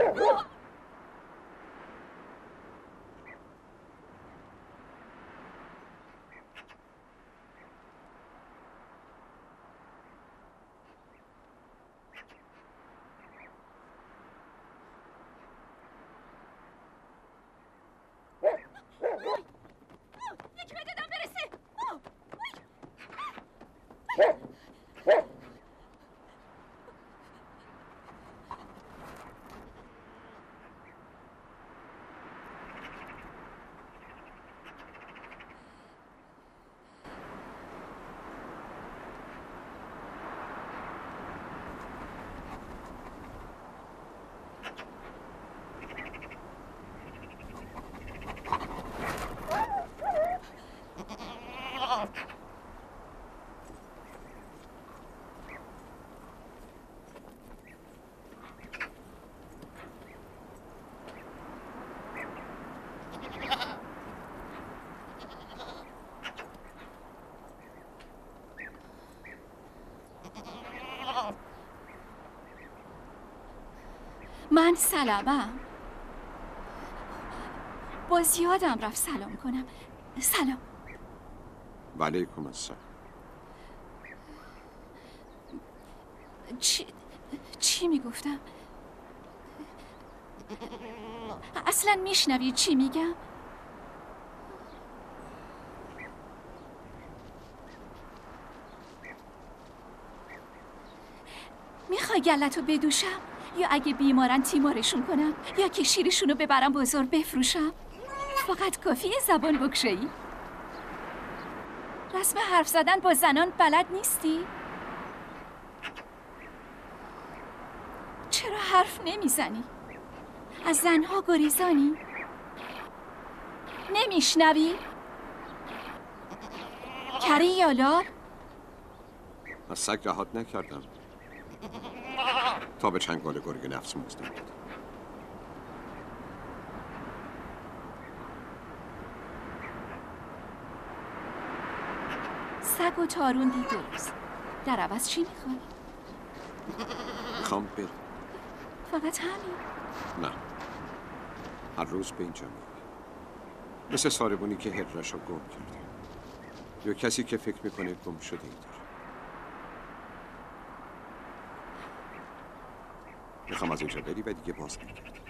Oh! من سلامم. باز یادم رفت سلام کنم. سلام. و علیکم السلام. چی چی می‌گفتم؟ اصلا میشنوی چی میگم؟ می‌خوای گلتو بدوشم؟ یا اگه بیمارن تیمارشون کنم یا که شیرشونو ببرم بازار بفروشم فقط کافیه زبان بکشایی رسم حرف زدن با زنان بلد نیستی؟ چرا حرف نمی‌زنی؟ از زنها گریزانی؟ نمیشنوی؟ کری یالار؟ از سگ رهات نکردم تا به چنگال گرگ نفس مزدم سگ و تاروندی درست در عوض چی می‌خوای؟ می‌خوام بر فقط همین. نه. هر روز به اینجا میاد مثل ساربونی که هرش رو گم کرده. یا کسی که فکر می‌کنه گم شده ای داره می‌خوام از اینجا بری و دیگه باز نگردی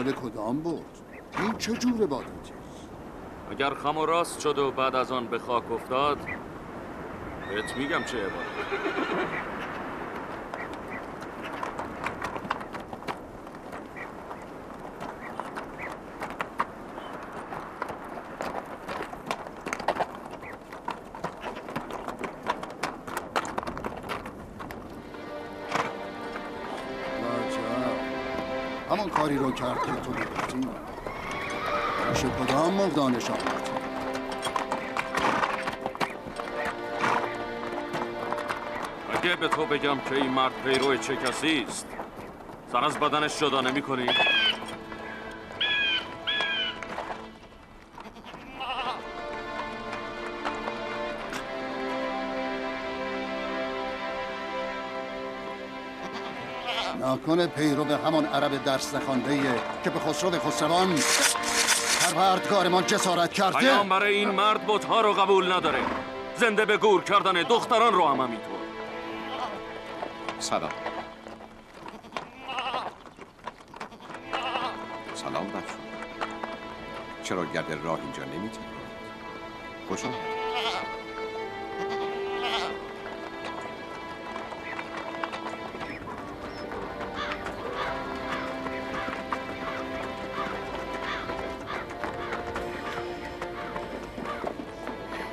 مقابل کدام بود؟ این چه جور عبادتی اگر خم و راست شد و بعد از آن به خاک افتاد بهت میگم چه عبادت. رو کرد که تو بگفتی پیش کدام مغ دانش آمد اگه به تو بگم که این مرد پیرو چه کسی است سر از بدنش جدا نمی کنی؟ ناکنه پیرو به همان عرب درس نخوانده که به خسرو خسروان پروردگارمان جسارت کرده. پیام برای این مرد بتها رو قبول نداره. زنده به گور کردن دختران رو هم همینطور سلام. سلام شما چرا گرد راه اینجا نمی‌تونید؟ خوش آمد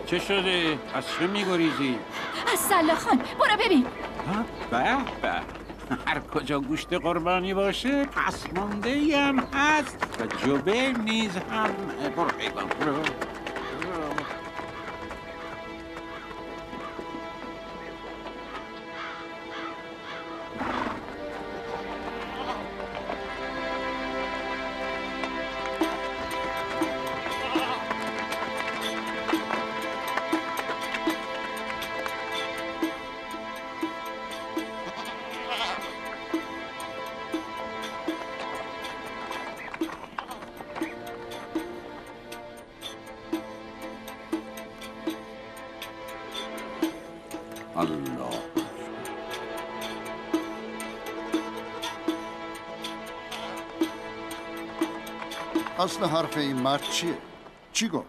چه شده؟ از چه میگریزی؟ از سلاخان برو ببین؟ به به هر کجا گوشت قربانی باشه پس مانده هم هست و جبه نیز هم برو حیوان برو اصل حرف این مرد چیه؟ چی گفت؟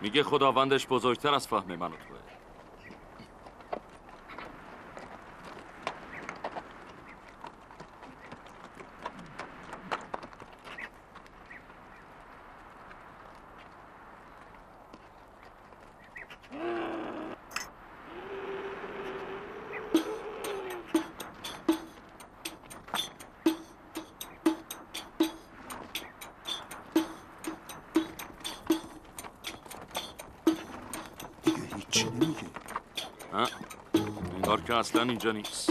میگه خداوندش بزرگتر از فهم من و توه انگار که اصلا اینجا نیست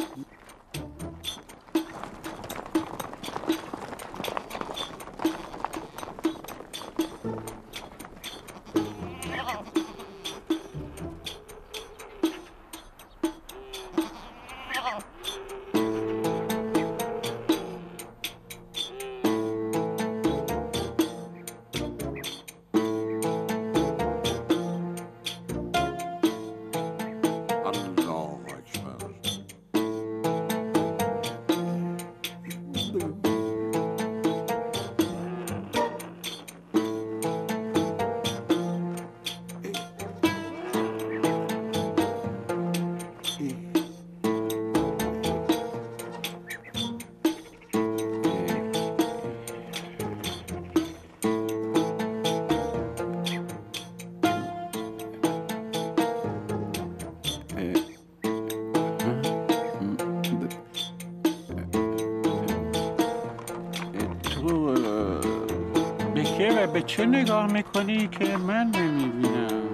چه نگاه می‌کنی که من نمی‌بینم؟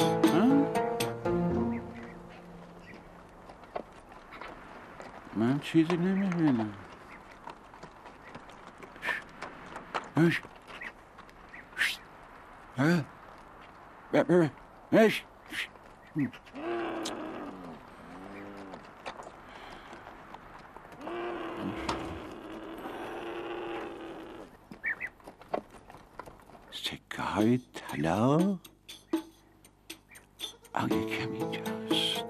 من چیزی نمی‌بینم. اش های طلا؟ آگه کم اینجاست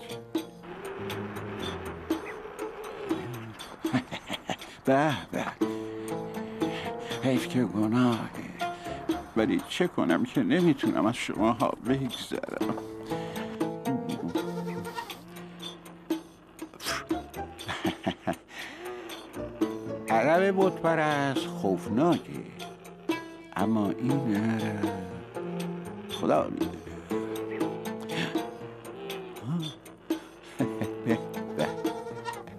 به به. حیف که گناهه. ولی چه کنم که نمی‌تونم از شماها بگذرم. عرب بتپرست خوفناکه. اما این خدا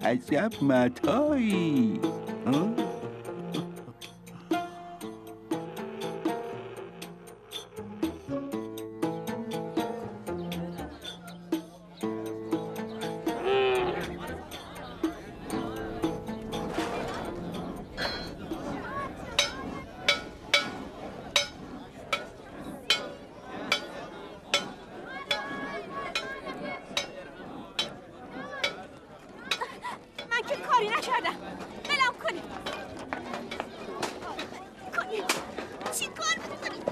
عجب متایی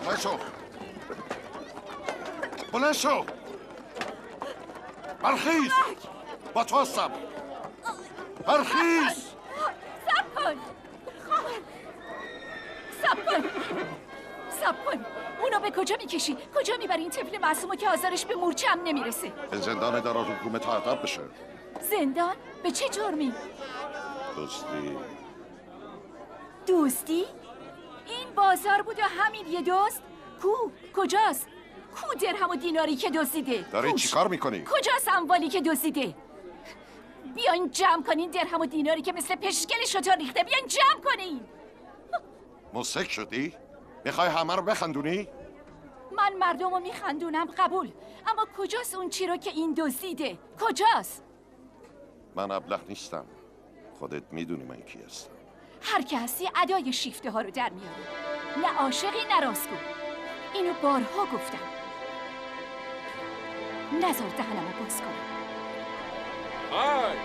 ها؟ شو. بلند شو. برخیز. با تو هستم. برخیز. سب کن. سب کن. سب کن. اونو به کجا می‌کشی؟ کجا می‌بری؟ این طفل معصومو که آزارش به مورچه هم نمی‌رسه. به زندان دارالحکومت حقیقت بشه. زندان؟ به چه جرمی؟ دوستی. دوستی؟ بازار بود و همین یه دوست؟ کو؟ کجاست؟ کو درهم و دیناری که دزدیده؟ داری. چیکار می‌کنی؟ کجاست اموالی که دزدیده؟ بیاین جمع کنین درهم و دیناری که مثل پشگل شطور ریخته بیاین جمع کنین مسک شدی؟ می‌خوای همه رو بخندونی؟ من مردم رو میخندونم قبول اما کجاست اون چی رو که این دزدیده؟ کجاست؟ من ابله نیستم خودت می‌دونی من کی هستم هر که هستی ادای شیفته ها رو در میاری نه عاشقی نه راستگو. اینو بارها گفتم. نزار دهنم رو باز کنم. های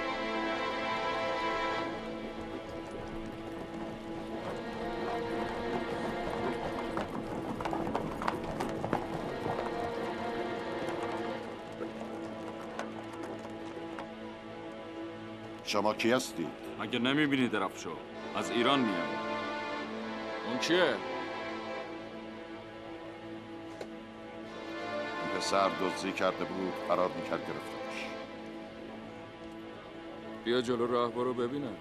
شما کی هستید؟ مگه نمی‌بینی درفشو؟ از ایران میاد. اون چیه؟ این پسر دزدی کرده بود قرار می‌کرد گرفتارش بیا جلو راه برو ببینم.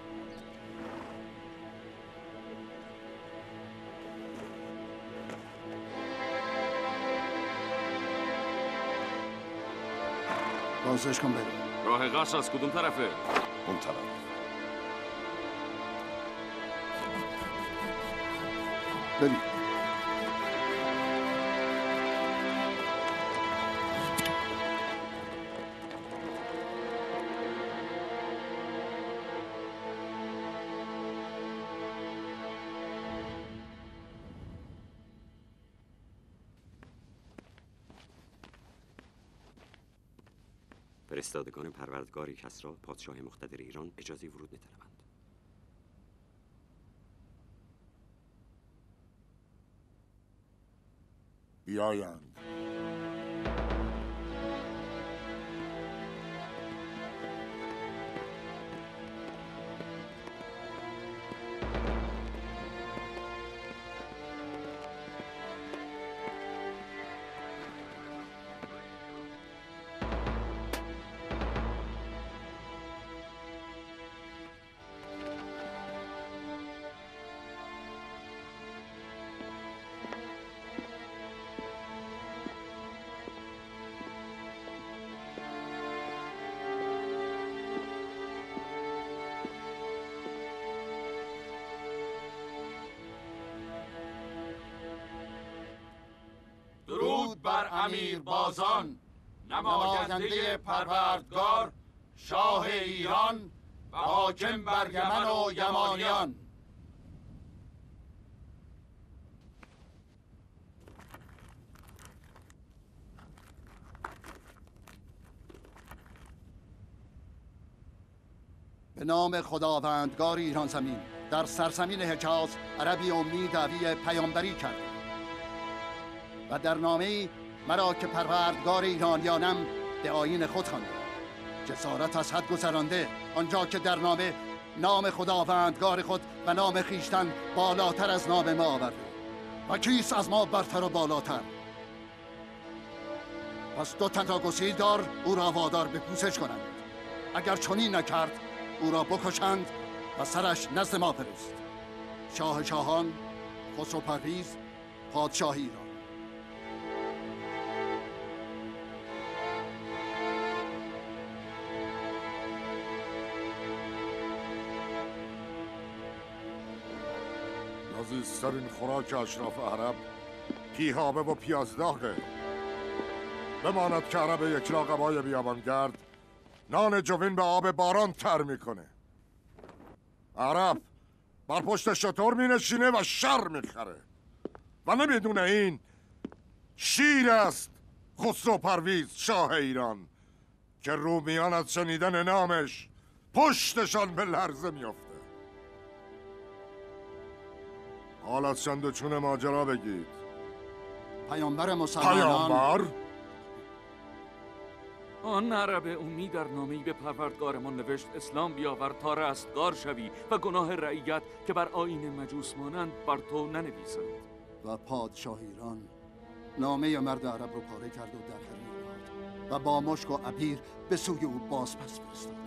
بازش کن بریم. راه قصر از کدوم طرفه؟ اون طرف. بریم فرستادگان پروردگار کسرا پادشاه مقتدر ایران اجازه ورود می‌طلبند بیایند درود بر امیر بازان نماینده پروردگار شاه ایران و حاکم بر یمن و یمانیان. به نام خداوندگار ایران زمین در سرزمین حجاز عربی امی دعوی پیامبری کرد و در نامه مرا که پروردگار ایرانیانم به آین خود خوانده. جسارت از حد گذرانده آنجا که در نامه نام خداوندگار خود و نام خیشتن بالاتر از نام ما آورده. و کیست از ما برتر و بالاتر؟ پس دو تن را گسیل دار او را وادار به پوزش کنند. اگر چنین نکرد او را بکشند و سرش نزد ما فرست. شاه شاهان خسرو پرویز پادشاه ایران عزیزترین خوراک اشراف عرب پیهابه و پیازداغه. بماند که عرب یک راقبای بیابانگرد نان جوین به آب باران تر می‌کنه. عرب بر پشت شطور می نشینه و شر می‌خره. و نمی‌دونه این شیر است خسرو پرویز شاه ایران که رومیان از شنیدن نامش پشتشان به لرزه میافته. حال از چند و چون ماجرا بگید. پیامبر مسلمانان پیامبر؟ آن عرب امی در نامه‌ای به پروردگارمان نوشت اسلام بیاور تا رستگار شوی و گناه رعیت که بر آین مجوس مانند بر تو ننویسند. و پادشاه ایران نامه مرد عرب رو پاره کرد و در و با مشک و عبیر به سوی او باز پس فرستاد.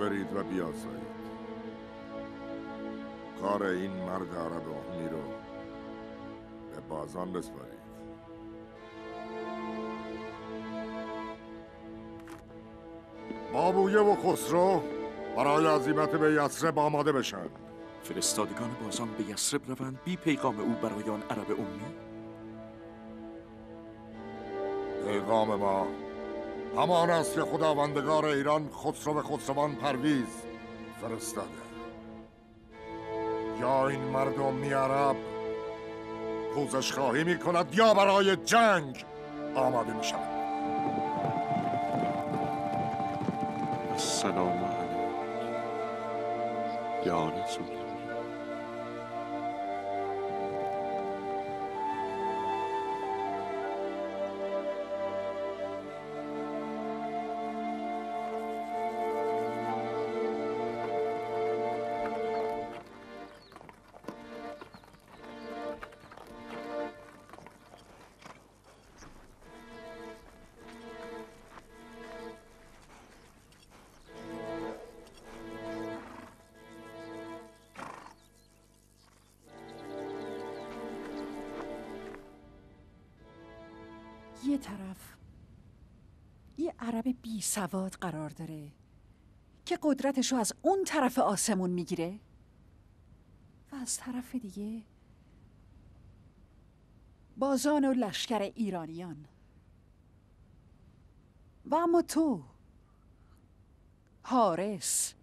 برید و بیاسایید. کار این مرد عرب امی رو به بازان بسپارید. بابویه و خسرو برای عزیمت به یسرب آماده بشن. فرستادگان بازان به یسرب روند بی پیغام او برای آن عرب امی پیغام ما همان است که خداوندگار ایران خسرو خسروان پرویز فرستاده. یا این مردم می عرب پوزش خواهی می کند یا برای جنگ آماده می شود السلام علیک یا رسول سواد قرار داره که قدرتشو از اون طرف آسمون می‌گیره و از طرف دیگه بازان و لشکر ایرانیان و اما تو حارس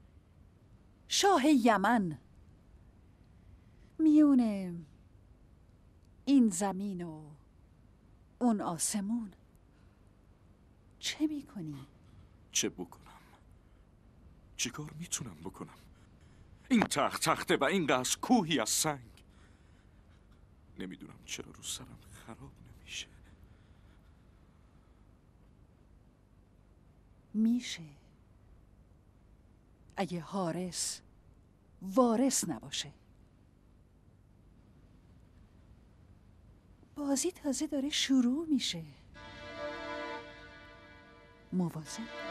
شاه یمن میونه این زمین و اون آسمون چه می‌کنی؟ چه بکنم؟ چی کار می‌تونم بکنم؟ این تخت تخته و این قصر کوهی از سنگ. نمی‌دونم چرا رو سرم خراب نمیشه. میشه. اگه حارس وارث نباشه. بازی تازه داره شروع میشه. مواظب.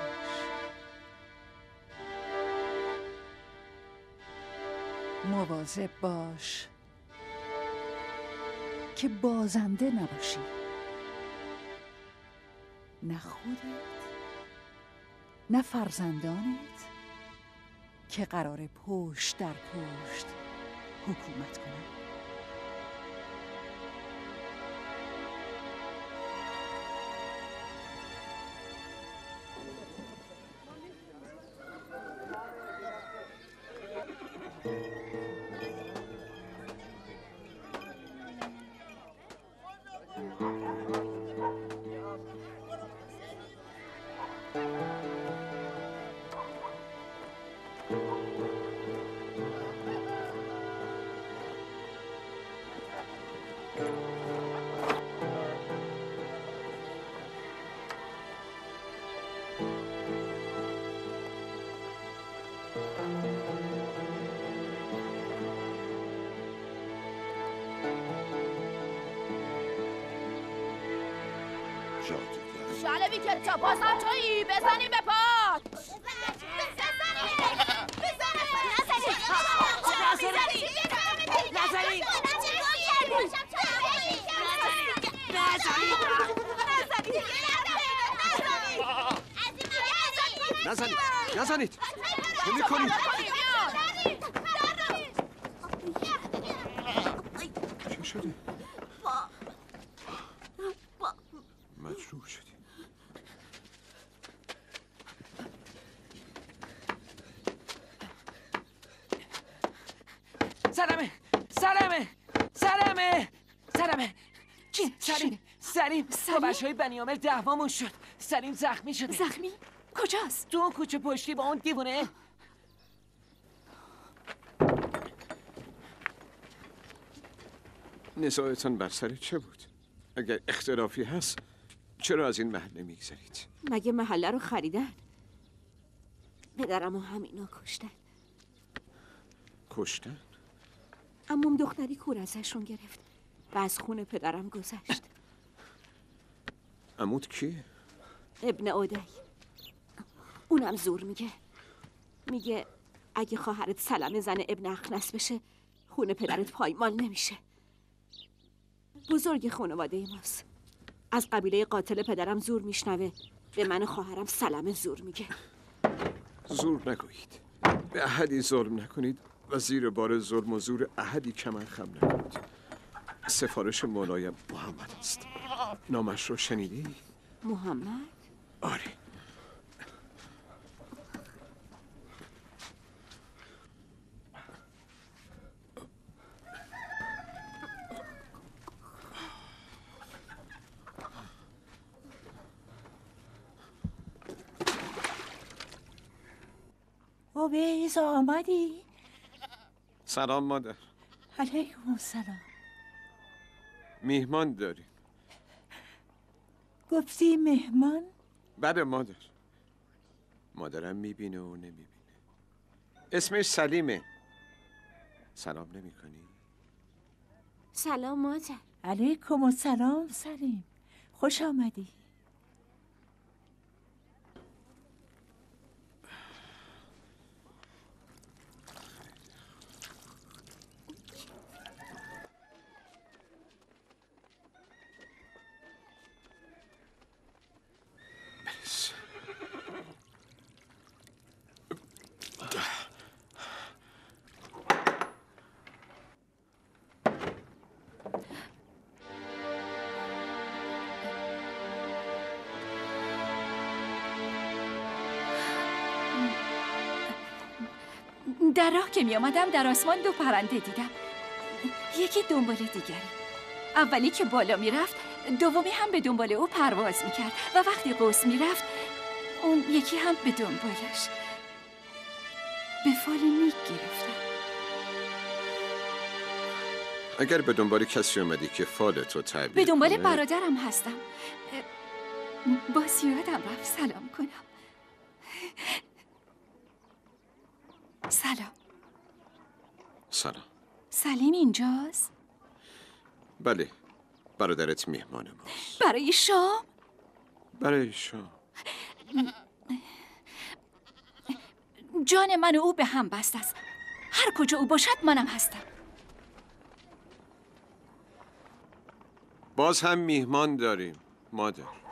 مواظب باش که بازنده نباشی. نه خودت نه فرزندانت که قرار پشت در پشت حکومت کنن شلبی که تا بازم تویی بزنی به پات نزنید. نزنید. چه می‌کنید چه شده مجروح شدی سلیم با بچه های بنیامر دعوامون شد سلیم زخمی شده زخمی؟ کجاست؟ تو اون کوچه پشتی با اون دیوونه نزاعتان بر سر چه بود؟ اگر اختلافی هست چرا از این محل نمیگذرید؟ مگه محله رو خریدن پدرم و همینا کشتن کشتن؟ اموم دختری کور ازشون گرفت و از خون پدرم گذشت عمود کیه؟ ابن اودی اونم زور میگه. میگه اگه خواهرت سلم زن ابن اخنس بشه خون پدرت پایمال نمیشه. بزرگ خانواده ماست. از قبیله قاتل پدرم زور میشنوه. به من خواهرم سلمه زور میگه. زور نگویید. به احدی ظلم نکنید و زیر بار ظلم و زور احدی کمر خم نکنید. سفارش مولایم محمد است. نامش رو شنیدی؟ محمد؟ آره. اویز آمدی؟ سلام مادر. علیکم السلام. میهمان داریم. گفتی مهمان؟ بله مادر. مادرم می‌بینه و نمی‌بینه. اسمش سلیمه. سلام نمی کنی؟ سلام مادر. علیکم السلام سلیم. خوش آمدی. در راه که می آمدم در آسمان دو پرنده دیدم. یکی دنبال دیگری. اولی که بالا می رفت دومی هم به دنبال او پرواز می کرد و وقتی قوس می رفت اون یکی هم به دنبالش. به فال نیک گرفتم اگر به دنبال کسی اومدی که فال تو تعبیر به دنبال کنه، برادرم هستم. باز یادم رفت. سلام کنم. سلام. سلام. سلیم اینجاست؟ بله برادرت میهمان ما برای شام؟ برای شام. جان من و او به هم بست است. هر کجا او باشد منم هستم. باز هم میهمان داریم مادر.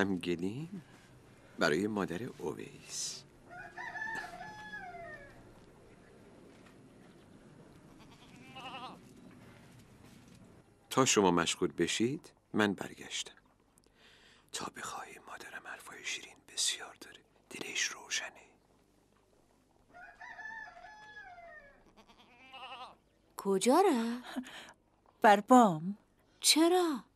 این هم گلیم برای مادر اویس. تا شما مشغول بشید من برگشتم. تا بخواهی مادرم حرفای شیرین بسیار داره. دلش روشنه. کجا رفت؟ بر بام. چرا؟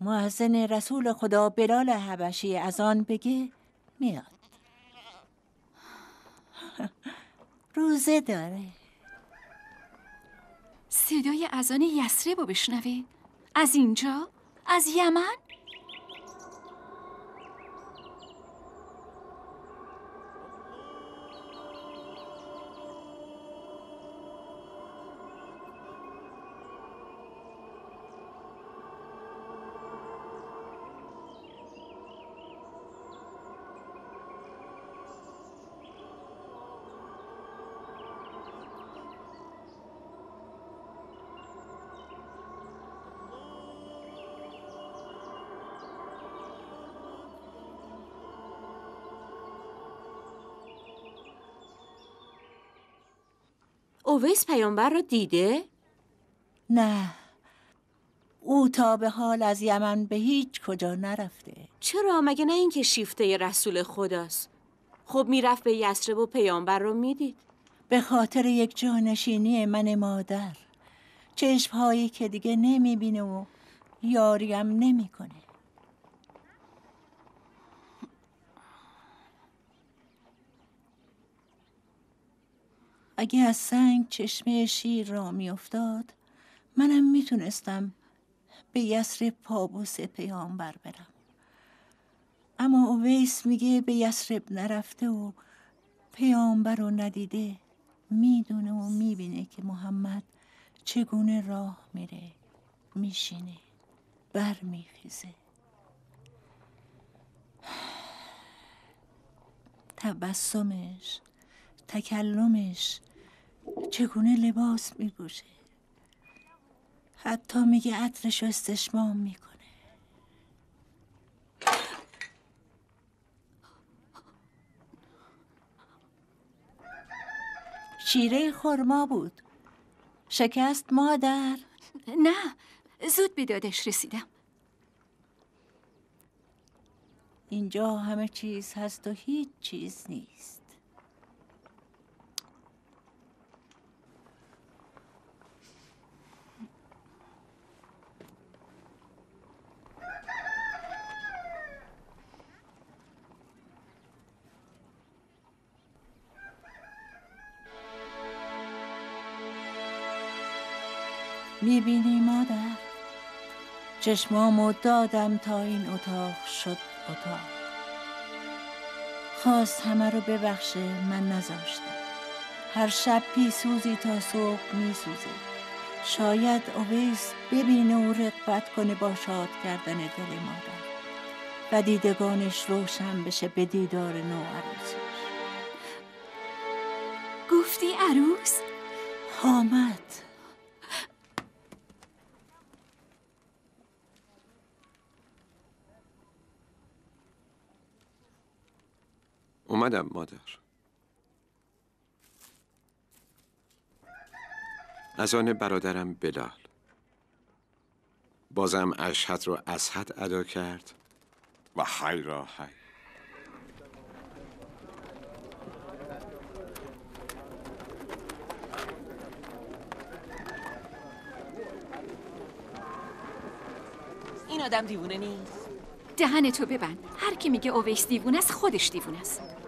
معزن رسول خدا بلال حبشی از آن بگه میاد روزه داره صدای اذان یسرب رو از اینجا؟ از یمن؟ اویس پیامبر را دیده؟ نه. او تا به حال از یمن به هیچ کجا نرفته. چرا؟ مگه نه اینکه شیفته رسول خداست. خب می‌رفت به یسرب و پیامبر رو می‌دید. به خاطر یک جانشینی من مادر. چشم هایی که دیگه نمی‌بینه و یاریم نمی‌کنه. اگه از سنگ چشمه شیر را میافتاد منم می‌تونستم به یسرب پابوس پیامبر برم. اما اویس میگه به یسرب نرفته و پیامبر رو ندیده می‌دونه و می‌بینه که محمد چگونه راه میره میشینه بر میخیزه تبسمش تکلمش چگونه لباس میپوشه؟ حتی میگه عطرش رو استشمام می‌کنه. شیره خرما بود. شکست مادر. نه زود به دادش رسیدم. اینجا همه چیز هست و هیچ چیز نیست. می‌بینی مادر؟ چشمامو دادم تا این اتاق شد اتاق. خواست همه رو ببخشه من نذاشتم. هر شب پیسوزی تا صبح میسوزه. شاید اویس ببینه و رقبت کنه با شاد کردن دل مادر. و دیدگانش روشن بشه به دیدار نو عروسش گفتی عروس؟ حامد اومدم مادر. از آن برادرم بلال. بازم اشهد رو اسحد ادا کرد و حی را حی. این آدم دیوونه نیست. دهن تو ببند. هر کی میگه اویس دیوونه است خودش دیوونه است.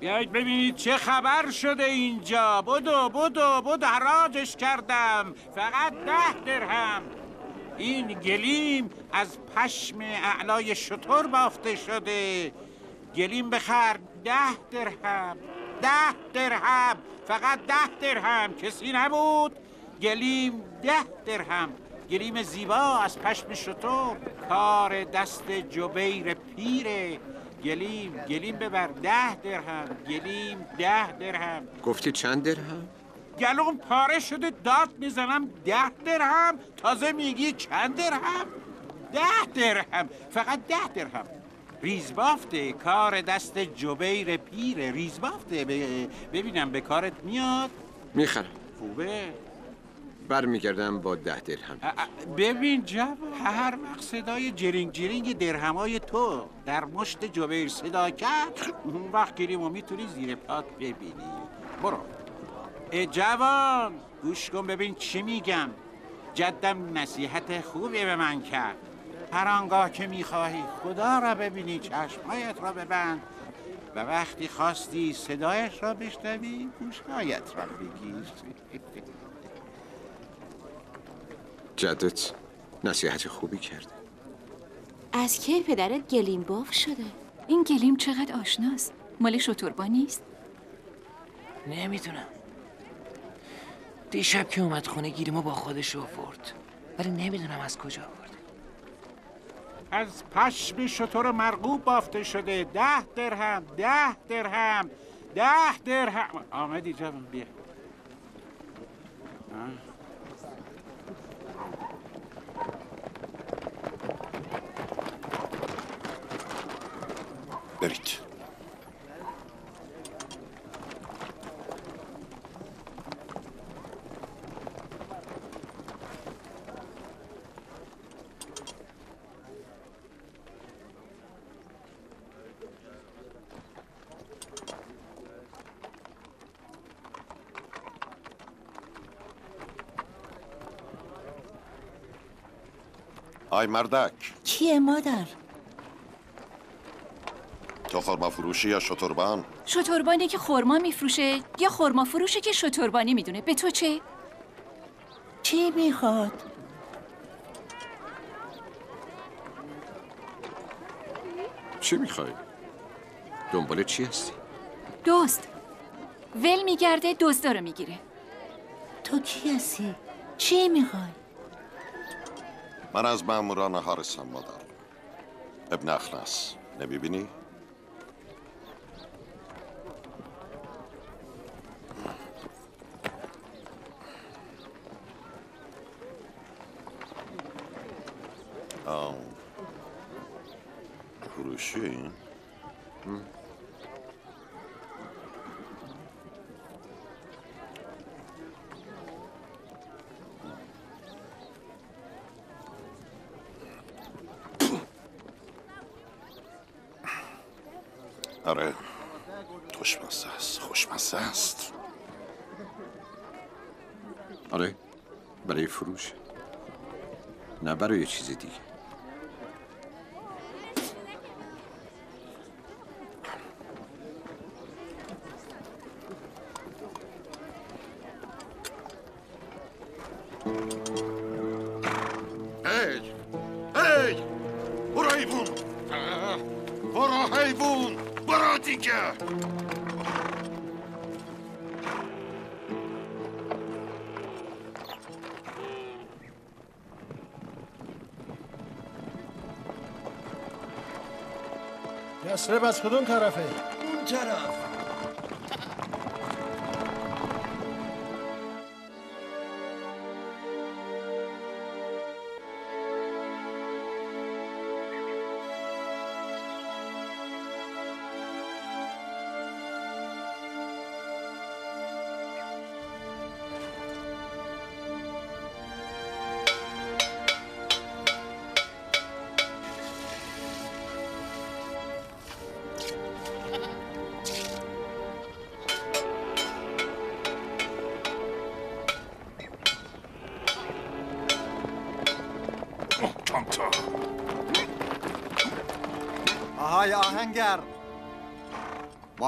بیایید ببینید چه خبر شده اینجا. بدو بدو بدو حراجش کردم. فقط ده درهم. این گلیم از پشم اعلای شطور بافته شده. گلیم بخر ده درهم. ده درهم. فقط ده درهم. کسی نبود. گلیم ده درهم. گلیم زیبا از پشم شطور کار دست جبیر پیره. گلیم گلیم ببر. ده درهم گلیم ده درهم. گفتی چند درهم؟ گلوم پاره شده داد می‌زنم ده درهم. تازه میگی چند درهم؟ ده درهم. فقط ده درهم. ریزبافته کار دست جبیر پیره ریزبافته ببینم به کارت میاد. می‌خرم. خوبه. برمیگردم با ده درهم. ببین جواب هر وقت صدای جرینگ جرینگ درهمای تو در مشت جبیر صدا کرد اون وقت گریمو می‌تونی زیر پات ببینی. برو. ای جوان گوش کن ببین چی میگم. جدم نصیحت خوبی به من کرد. هر آنگاه که می‌خواهی خدا را ببینی چشمهایت را ببند و وقتی خواستی صدایش را بشنوی گوشهایت را بگیر. جدت نصیحت خوبی کرده از کی پدرت گلیم باف شده؟ این گلیم چقدر آشناست؟ مال شتربا نیست؟ نمی‌دونم. دیشب که اومد خونه گیریمو با خودش آورد. ولی نمی‌دونم از کجا آورد از پشم شطور مرغوب بافته شده. ده درهم ده درهم ده درهم. آمدی جوان بیا. آه. برید آی مردک کیه مادر؟ تو خورما فروشی یا شتربان شتربانی که خورما میفروشه یا خورما فروشه که شتربانی می‌دونه به تو چه؟ چی می‌خواد؟ چی می‌خوای؟ دنبال چی هستی؟ دوست ول میگرده دزدا رو می‌گیره تو کی هستی؟ چی می‌خوای؟ من از ماموران هارسم مادر ابن اخنس نمی‌بینی؟ آه. فروشی این؟ آره خوشمزه است خوشمزه است. آره برای فروش. نه برای چیز دیگه. یسرب از کدوم طرفه؟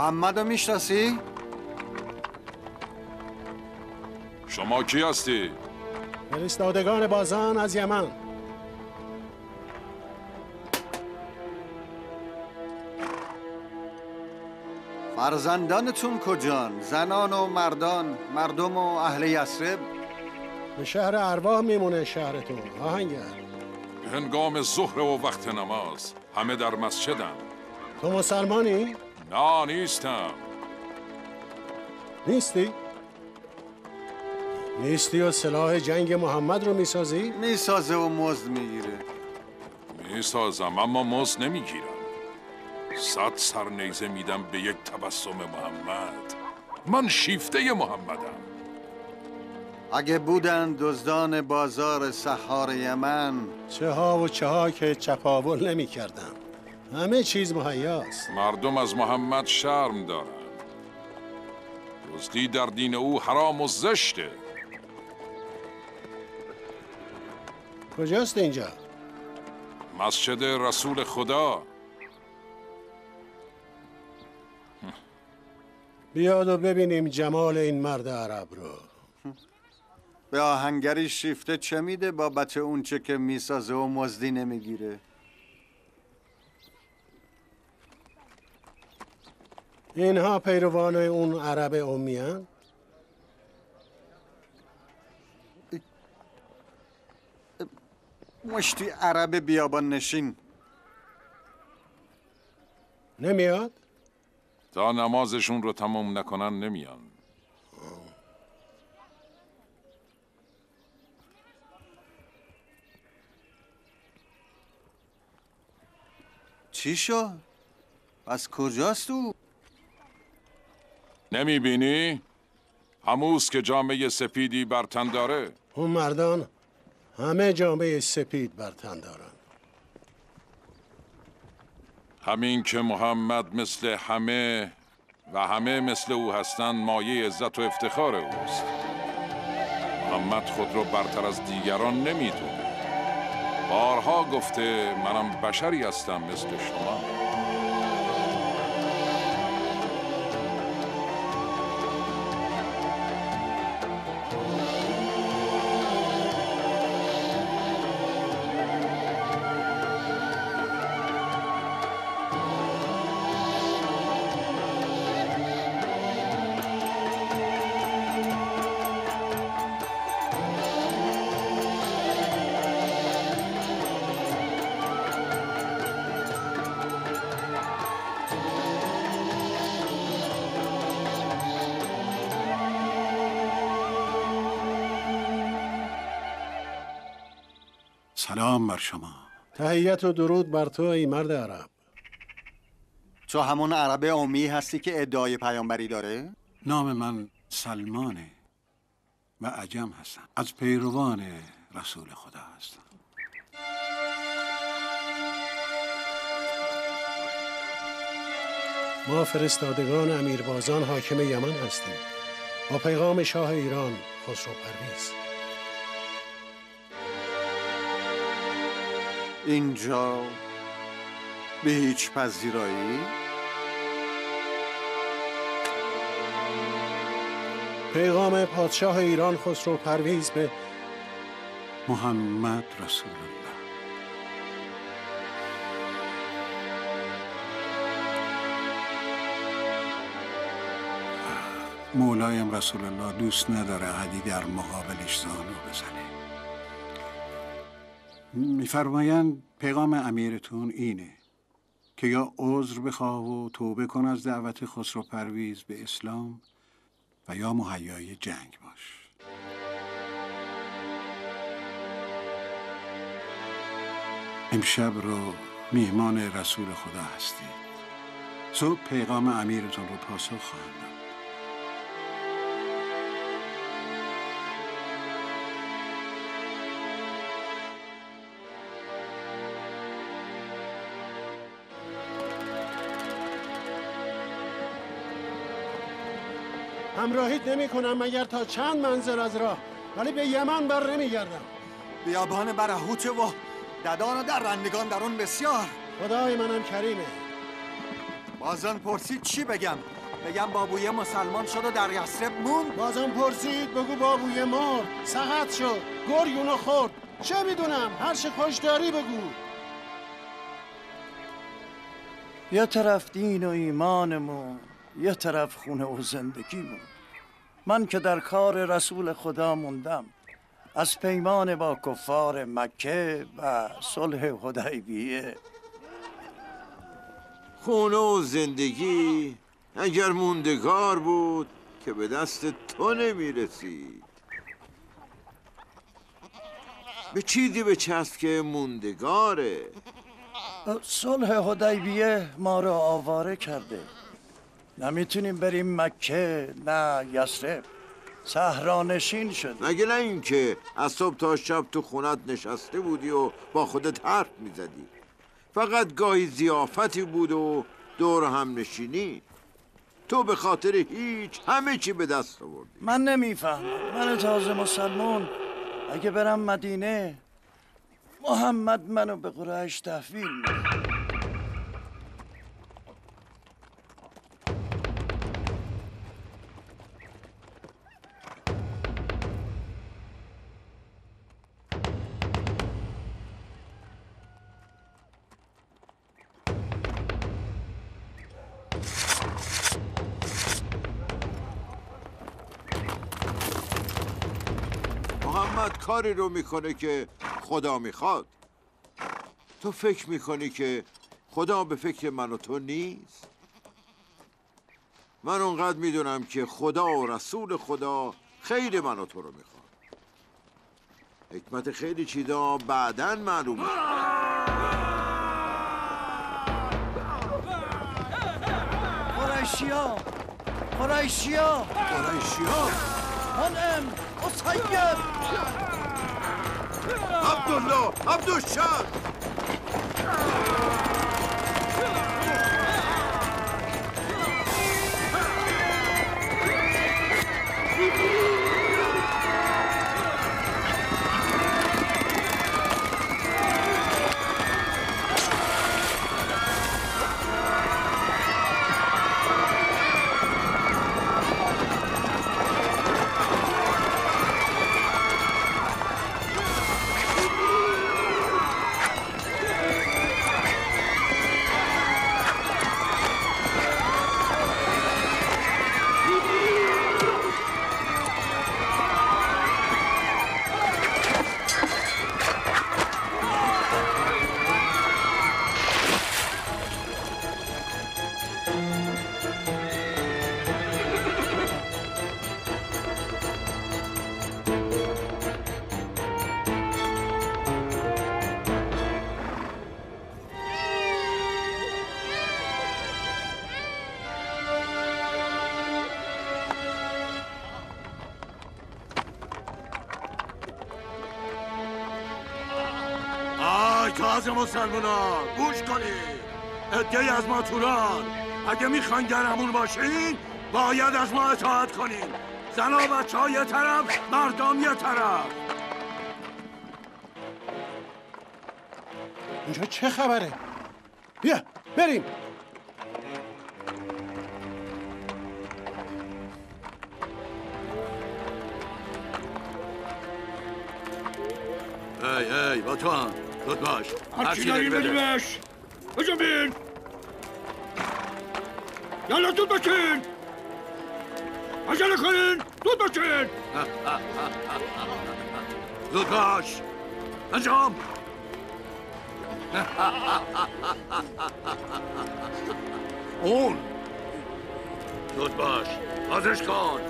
محمد رو می‌شناسی؟ شما کی هستی؟ فرستادگان بازان از یمن فرزندانتون کجان؟ زنان و مردان مردم و اهل یسرب به شهر ارواح میمونه شهرتون آهنگر هنگام ظهر و وقت نماز همه در مسجدن تو مسلمانی؟ نه نیستم نیستی؟ نیستی و سلاح جنگ محمد رو می‌سازی؟ می‌سازه و مزد می‌گیره می‌سازم اما مزد نمی‌گیرم صد سر نیزه میدم به یک تبسم محمد من شیفته محمدم اگه بودن دزدان بازار سحار یمن چه ها و چه ها که چپاول نمی کردن. همه چیز مهیاست. مردم از محمد شرم دارن. دزدی در دین او حرام و زشته. کجاست اینجا؟ مسجد رسول خدا. بیاد و ببینیم جمال این مرد عرب رو. به آهنگری شیفته چه میده بابت اون چه که می‌سازه و مزدی نمی‌گیره؟ اینها پیروان اون عرب امیان مشتی عرب بیابان نشین نمیاد؟ تا نمازشون رو تمام نکنن نمیان چی شد؟ از کجاست او؟ نمی‌بینی؟ هموز که جامعه سپیدی بر تن داره. اون مردان همه جامعه سپید بر تن دارن. همین که محمد مثل همه و همه مثل او هستند مایه عزت و افتخار اوست. محمد خود را برتر از دیگران نمی‌دونه. بارها گفته منم بشری هستم مثل شما. شما. تهیت و درود بر تو ای مرد عرب. تو همون عرب امی هستی که ادعای پیامبری داره؟ نام من سلمانه و عجم هستم. از پیروان رسول خدا هستم. ما فرستادگان امیربازان حاکم یمن هستیم. با پیغام شاه ایران خسرو پرویز. اینجا به هیچ پذیرایی؟ پیغام پادشاه ایران خسرو پرویز به محمد رسول الله مولایم رسول الله دوست نداره عدی در مقابلش زانو بزنه میفرمایند پیغام امیرتون اینه که یا عذر بخواه و توبه کن از دعوت خسرو پرویز به اسلام و یا مهیای جنگ باش. امشب رو میهمان رسول خدا هستید. صبح پیغام امیرتون رو پاسخ خواهم همراهیت نمی کنم مگر تا چند منزل از راه ولی به یمن بر نمیگردم بیابان برهوت و ددان و در رندگان در اون بسیار. خدای منم کریمه. بازان پرسید چی بگم؟ بگم بابوی مسلمان شد و در یسرب موند؟ بازان پرسید بگو بابوی مرد سقط شد گریونو خورد چه می‌دونم؟ هر چه خوش داری بگو. یه طرف دین و ایمانمون. یه طرف خونه و زندگیمون من که در کار رسول خدا موندم. از پیمان با کفار مکه و صلح حدیبیه. خونه و زندگی اگر موندگار بود که به دست تو نمی‌رسید. به چیزی به چسب که موندگاره. صلح حدیبیه ما رو آواره کرده. نمی‌تونیم بریم مکه نه یسرب صحرانشین شد مگه نه اینکه از صبح تا شب تو خونت نشسته بودی و با خودت حرف می‌زدی؟ فقط گاهی زیافتی بود و دور هم نشینی. تو به خاطر هیچ همه چی به دست آوردی. من نمی‌فهمم. من تازه مسلمون اگه برم مدینه محمد منو به قریش تحویل میده. محمد کاری رو می‌کنه که خدا می‌خواد. تو فکر می‌کنی که خدا به فکر من و تو نیست؟ من اونقدر می‌دونم که خدا و رسول خدا خیر من و تو رو می‌خواد حکمت خیلی چیزا بعدا معلومه قریشیا قریشیا قریشیا منم اسید عبدالله عبدالشد تازه مسلمونا گوش کنید. ادهی از ما توران. اگه می‌خواین گرمون باشین باید از ما اطاعت کنین. زن و بچه یه طرف مردم یه طرف. اینجا چه خبره؟ بیا بریم. هرچی چی داریم. بدیمش بجنبین یالا زود باشین عجله کنین زود باشین زود باش انجام اون زود باش بازش کن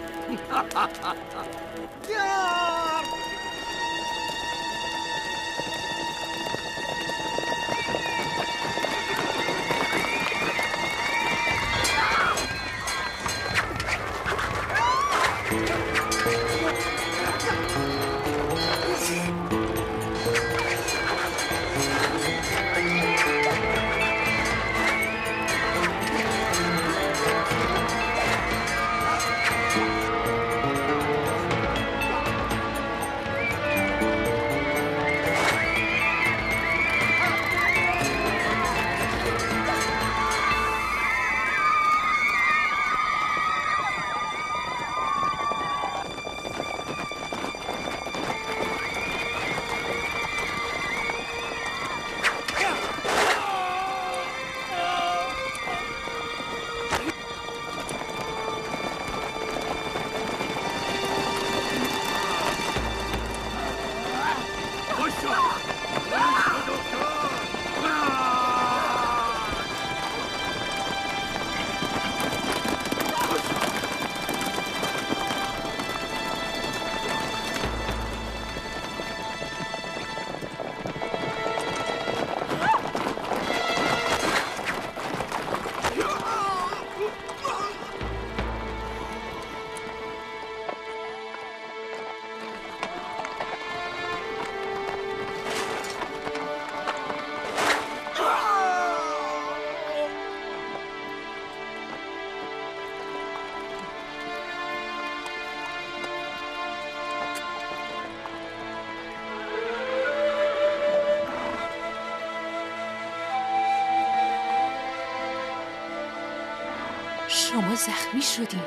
شما زخمی شدین.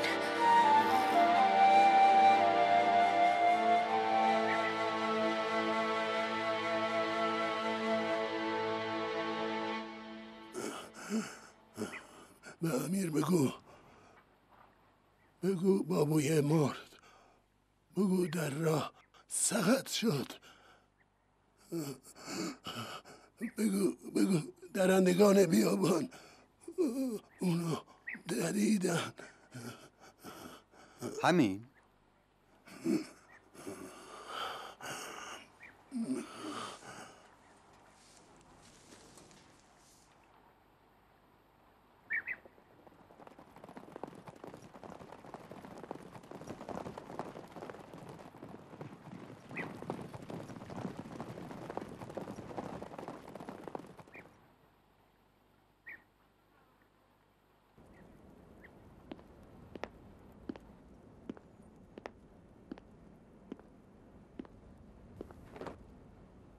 به امیر بگو. بگو بابوی مرد. بگو در راه سقط شد. بگو بگو درندگان بیابان اونو دریدن همین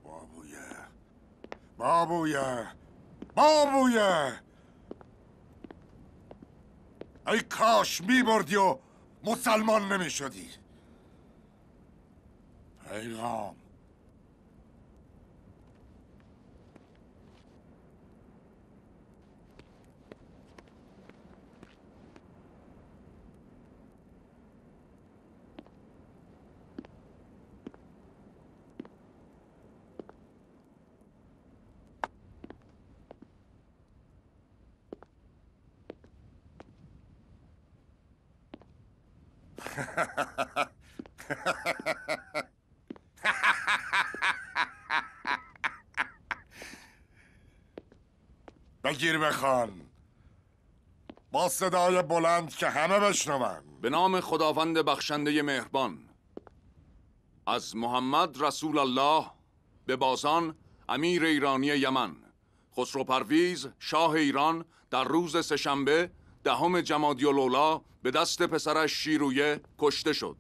بابویه بابویه بابویه ای کاش میبردی و مسلمان نمی‌شدی. پیغام. بگیر بخوان. با صدای بلند که همه بشنون. به نام خداوند بخشنده مهربان. از محمد رسول الله به بازان امیر ایرانی یمن. خسرو پرویز شاه ایران در روز سهشنبه دهم جمادی الاولا به دست پسرش شیرویه کشته شد.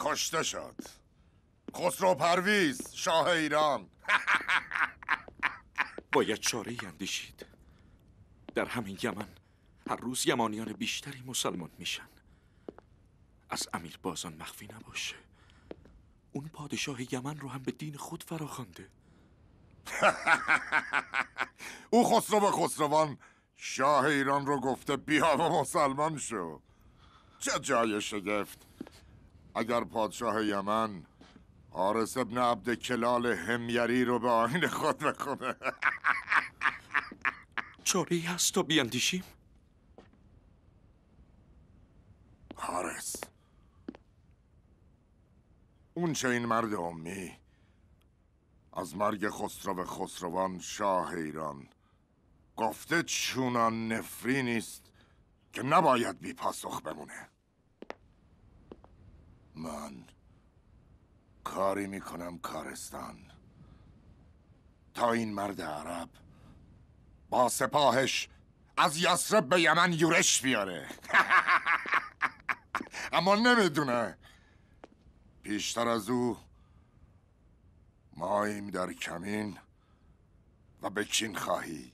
کشته شد. خسرو پرویز شاه ایران. باید چاره ای اندیشید. در همین یمن هر روز یمانیان بیشتری مسلمان میشن. از امیر بازان مخفی نباشه. اون پادشاه یمن رو هم به دین خود فراخوانده. او خسرو به خسروان شاه ایران رو گفته بیا و مسلمان شو. چه جای شگفت؟ اگر پادشاه یمن حارس ابن عبد کلال همیری رو به آین خود بکنه چاره هست تا بیاندیشیم؟ حارس اون چه این مرد امی از مرگ خسرو خسروان شاه ایران گفته چونان نفری نیست که نباید بی پاسخ بمونه. من کاری می‌کنم کارستان. تا این مرد عرب با سپاهش از یسرب به یمن یورش بیاره. اما نمی‌دونه. پیشتر از او ماییم در کمین و به کین خواهی.